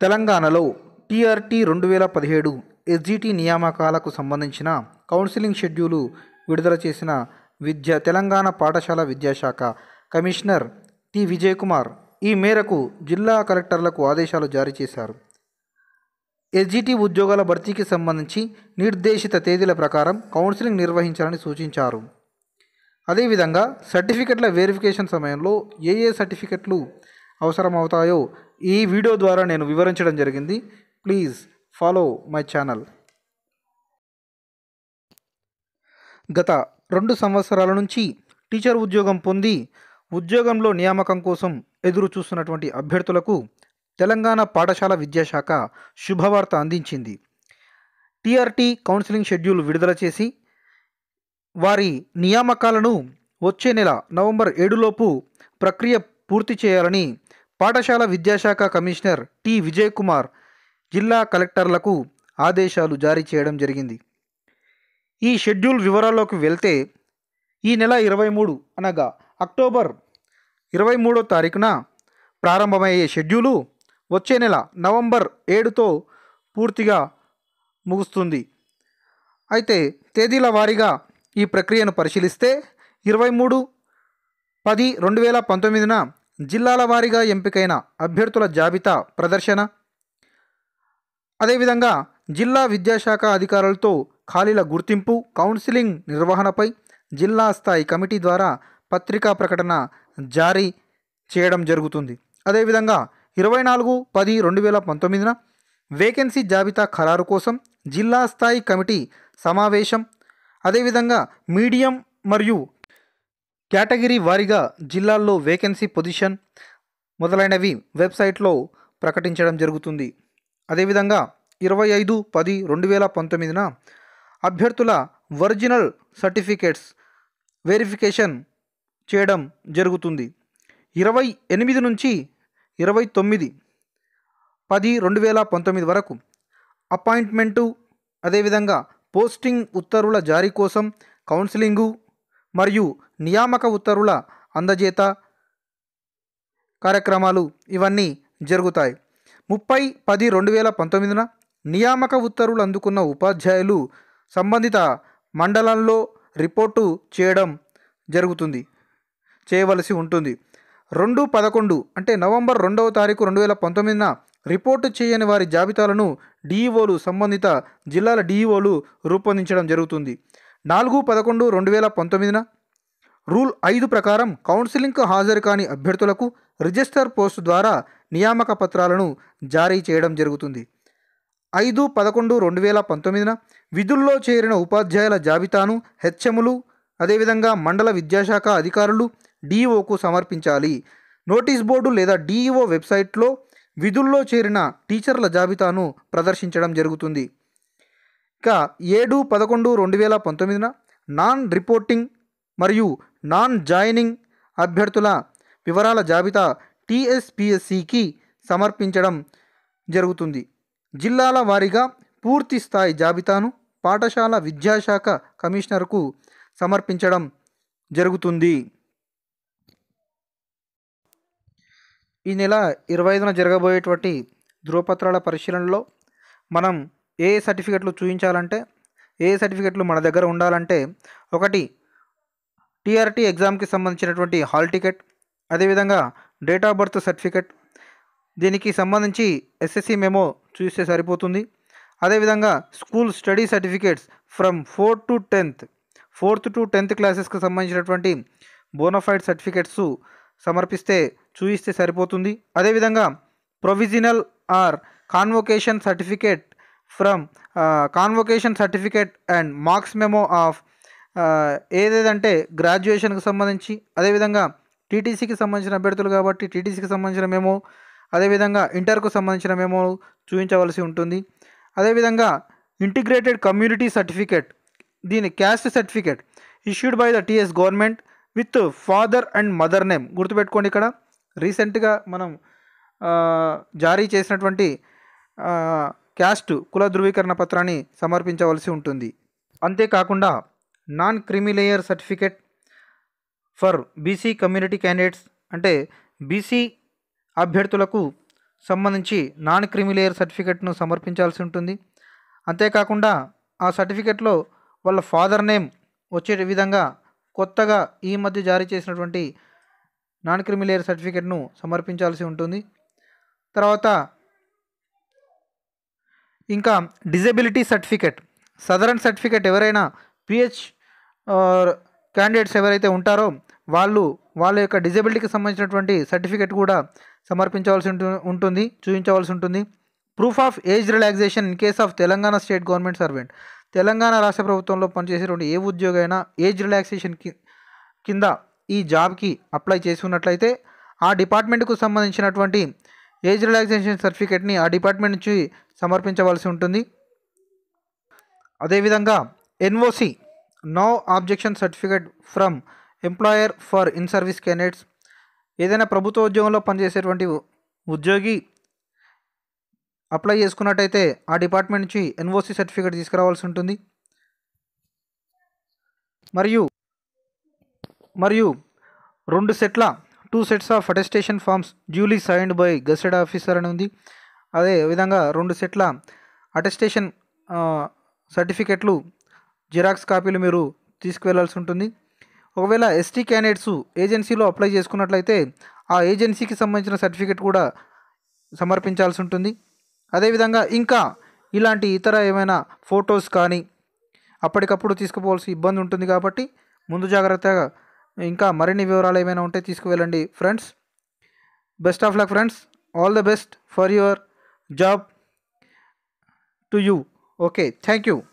తెలంగాణలో టీఆర్టీ రెండు వేల పదిహేడు ఎస్జిటి నియామకాలకు సంబంధించిన కౌన్సిలింగ్ షెడ్యూలు విడుదల చేసిన విద్య తెలంగాణ పాఠశాల విద్యాశాఖ కమిషనర్ టి విజయ్ కుమార్ ఈ మేరకు జిల్లా కలెక్టర్లకు ఆదేశాలు జారీ చేశారు. ఎస్జిటి ఉద్యోగాల భర్తీకి సంబంధించి నిర్దేశిత తేదీల ప్రకారం కౌన్సిలింగ్ నిర్వహించాలని సూచించారు. అదేవిధంగా సర్టిఫికెట్ల వెరిఫికేషన్ సమయంలో ఏ ఏ సర్టిఫికెట్లు అవసరమవుతాయో ఈ వీడియో ద్వారా నేను వివరించడం జరిగింది. Please follow my channel. గత రెండు సంవత్సరాల నుంచి టీచర్ ఉద్యోగం పొంది ఉద్యోగంలో నియామకం కోసం ఎదురు చూస్తున్నటువంటి అభ్యర్థులకు తెలంగాణ పాఠశాల విద్యాశాఖ శుభవార్త అందించింది. టీఆర్టీ కౌన్సిలింగ్ షెడ్యూల్ విడుదల చేసి వారి నియామకాలను వచ్చే నెల నవంబర్ ఏడులోపు ప్రక్రియ పూర్తి చేయాలని పాఠశాల విద్యాశాఖ కమిషనర్ టి. విజయ్ కుమార్ జిల్లా కలెక్టర్లకు ఆదేశాలు జారీ చేయడం జరిగింది. ఈ షెడ్యూల్ వివరాల్లోకి వెళ్తే ఈ నెల ఇరవై మూడు అనగా అక్టోబర్ ఇరవై మూడో తారీఖున ప్రారంభమయ్యే షెడ్యూలు వచ్చే నెల నవంబర్ ఏడుతో పూర్తిగా ముగుస్తుంది. అయితే తేదీల వారీగా ఈ ప్రక్రియను పరిశీలిస్తే ఇరవై మూడు పది రెండు వేల పంతొమ్మిదిన జిల్లాల వారీగా ఎంపికైన అభ్యర్థుల జాబితా ప్రదర్శన. అదేవిధంగా జిల్లా విద్యాశాఖ అధికారులతో ఖాళీల గుర్తింపు కౌన్సిలింగ్ నిర్వహణపై జిల్లా స్థాయి కమిటీ ద్వారా పత్రికా ప్రకటన జారీ చేయడం జరుగుతుంది. అదేవిధంగా ఇరవై నాలుగు పది రెండు వేల పంతొమ్మిదిన వేకెన్సీ జాబితా ఖరారు కోసం జిల్లా స్థాయి కమిటీ సమావేశం. అదేవిధంగా మీడియం మరియు కేటగిరీ వారీగా జిల్లాల్లో వేకెన్సీ పొజిషన్ మొదలైనవి వెబ్సైట్లో ప్రకటించడం జరుగుతుంది. అదేవిధంగా ఇరవై ఐదు పది రెండు వేల పంతొమ్మిదిన అభ్యర్థుల ఒరిజినల్ సర్టిఫికేట్స్ వెరిఫికేషన్ చేయడం జరుగుతుంది. ఇరవై ఎనిమిది నుంచి ఇరవై తొమ్మిది పది రెండు వేల పంతొమ్మిది వరకు అపాయింట్మెంటు అదేవిధంగా పోస్టింగ్ ఉత్తర్వుల జారీ కోసం కౌన్సిలింగు మరియు నియామక ఉత్తర్వుల అందజేత కార్యక్రమాలు ఇవన్నీ జరుగుతాయి. ముప్పై పది రెండు వేల పంతొమ్మిదిన నియామక ఉత్తర్వులు అందుకున్న ఉపాధ్యాయులు సంబంధిత మండలంలో రిపోర్టు చేయడం జరుగుతుంది చేయవలసి ఉంటుంది. రెండు పదకొండు అంటే నవంబర్ రెండవ తారీఖు రెండు వేల పంతొమ్మిదిన రిపోర్టు చేయని వారి జాబితాలను డిఈఓలు సంబంధిత జిల్లాల డీఈఓలు రూపొందించడం జరుగుతుంది. నాలుగు పదకొండు రెండు వేల పంతొమ్మిదిన రూల్ ఐదు ప్రకారం కౌన్సిలింగ్కు హాజరు కాని అభ్యర్థులకు రిజిస్టర్ పోస్టు ద్వారా నియామక పత్రాలను జారీ చేయడం జరుగుతుంది. ఐదు పదకొండు రెండు వేల పంతొమ్మిదిన విధుల్లో చేరిన ఉపాధ్యాయుల జాబితాను హెచ్ఎములు అదేవిధంగా మండల విద్యాశాఖ అధికారులు డిఈఓకు సమర్పించాలి. నోటీస్ బోర్డు లేదా డిఈఓ వెబ్సైట్లో విధుల్లో చేరిన టీచర్ల జాబితాను ప్రదర్శించడం జరుగుతుంది. ఇక ఏడు పదకొండు రెండు వేల పంతొమ్మిదిన నాన్ రిపోర్టింగ్ మరియు నాన్ జాయినింగ్ అభ్యర్థుల వివరాల జాబితా టీఎస్పిఎస్సికి సమర్పించడం జరుగుతుంది. జిల్లాల వారీగా పూర్తి స్థాయి జాబితాను పాఠశాల విద్యాశాఖ కమిషనర్కు సమర్పించడం జరుగుతుంది. ఈ నెల ఇరవై ఐదున జరగబోయేటువంటి ధృవపత్రాల పరిశీలనలో మనం ఏ ఏ సర్టిఫికెట్లు చూపించాలంటే ఏ ఏ సర్టిఫికెట్లు మన దగ్గర ఉండాలంటే ఒకటి టీఆర్టీ ఎగ్జామ్కి సంబంధించినటువంటి హాల్ టికెట్ అదేవిధంగా డేట్ ఆఫ్ బర్త్ సర్టిఫికెట్ దీనికి సంబంధించి ఎస్ఎస్సి మెమో చూస్తే సరిపోతుంది. అదేవిధంగా school study certificates from fourth to tenth fourth to tenth క్లాసెస్కి సంబంధించినటువంటి బోనఫైడ్ సర్టిఫికేట్స్ సమర్పిస్తే చూయిస్తే సరిపోతుంది. అదేవిధంగా provisional or convocation certificate from convocation certificate and marks memo of ఏదేదంటే గ్రాడ్యుయేషన్కి సంబంధించి అదేవిధంగా టీటీసీకి సంబంధించిన అభ్యర్థులు కాబట్టి టీటీసీకి సంబంధించిన మెమో అదేవిధంగా ఇంటర్కు సంబంధించిన మెమో చూపించవలసి ఉంటుంది. అదేవిధంగా ఇంటిగ్రేటెడ్ కమ్యూనిటీ సర్టిఫికేట్ దీని caste certificate issued by the TS government with father and mother name గుర్తుపెట్టుకోండి ఇక్కడ. రీసెంట్గా మనం జారీ చేసినటువంటి క్యాస్ట్ కుల ధృవీకరణ పత్రాన్ని సమర్పించవలసి ఉంటుంది. అంతేకాకుండా non creamy layer certificate for BC community candidates అంటే బీసీ అభ్యర్థులకు సంబంధించి నాన్ క్రిమిలేయర్ సర్టిఫికెట్ను సమర్పించాల్సి ఉంటుంది. అంతేకాకుండా ఆ సర్టిఫికెట్లో వాళ్ళ ఫాదర్ నేమ్ వచ్చే విధంగా కొత్తగా ఈ మధ్య జారీ చేసినటువంటి నాన్ క్రిమిలేయర్ సర్టిఫికెట్ను సమర్పించాల్సి ఉంటుంది. తర్వాత ఇంకా డిజబిలిటీ సర్టిఫికేట్ సదరన్ సర్టిఫికేట్ ఎవరైనా పిహెచ్ క్యాండిడేట్స్ ఎవరైతే ఉంటారో వాళ్ళు వాళ్ళ యొక్క డిజబిలిటీకి సంబంధించినటువంటి సర్టిఫికేట్ కూడా సమర్పించవలసి ఉంటుంది చూపించవలసి ఉంటుంది. Proof of age relaxation in case of Telangana state government servant Telangana రాష్ట్ర ప్రభుత్వంలో పనిచేసేటువంటి ఏ ఉద్యోగి అయినా ఏజ్ రిలాక్సేషన్ కింద ఈ జాబ్కి అప్లై చేసి ఉన్నట్లయితే ఆ డిపార్ట్మెంట్కు సంబంధించినటువంటి ఏజ్ రిలాక్సేషన్ సర్టిఫికేట్ని ఆ డిపార్ట్మెంట్ నుంచి సమర్పించవలసి ఉంటుంది. అదేవిధంగా NOC no objection certificate from employer for in service candidates. ఏదైనా ప్రభుత్వ ఉద్యోగంలో పనిచేసేటువంటి ఉద్యోగి అప్లై చేసుకున్నట్టయితే ఆ డిపార్ట్మెంట్ నుంచి ఎన్ఓసి సర్టిఫికేట్ తీసుకురావాల్సి ఉంటుంది. మరియు మరియు రెండు సెట్ల two sets of attestation forms duly signed by gazetted officer అని ఉంది. అదే విధంగా రెండు సెట్ల అటెస్టేషన్ సర్టిఫికెట్లు జిరాక్స్ కాపీలు మీరు తీసుకువెళ్ళాల్సి ఉంటుంది. ఒకవేళ ఎస్టీ క్యాండిడేట్స్ ఏజెన్సీలో అప్లై చేసుకున్నట్లయితే ఆ ఏజెన్సీకి సంబంధించిన సర్టిఫికెట్ కూడా సమర్పించాల్సి ఉంటుంది. అదేవిధంగా ఇంకా ఇలాంటి ఇతర ఏమైనా ఫొటోస్ కానీ అప్పటికప్పుడు తీసుకుపోవాల్సి ఇబ్బంది ఉంటుంది కాబట్టి ముందు జాగ్రత్తగా ఇంకా మరిన్ని వివరాలు ఏమైనా ఉంటే తీసుకువెళ్ళండి friends. Best of luck friends. All the best for your job to you. Okay thank you.